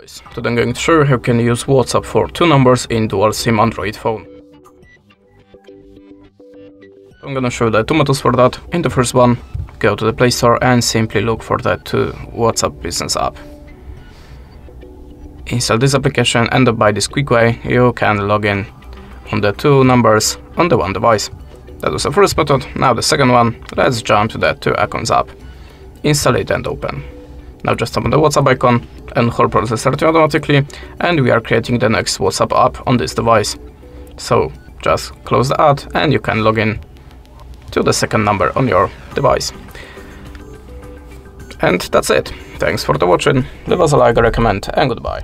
Today I'm going to show you how you can use WhatsApp for two numbers in dual SIM Android phone. I'm gonna show you the two methods for that. In the first one, go to the Play Store and simply look for the two uh, WhatsApp business app. Install this application and by this quick way you can log in on the two numbers on the one device. That was the first method, now the second one, let's jump to the two accounts app. Install it and open. Now just open the WhatsApp icon and whole process starting automatically and we are creating the next WhatsApp app on this device. So just close the ad and you can log in to the second number on your device. And that's it. Thanks for the watching, leave us a like, a recommend and goodbye.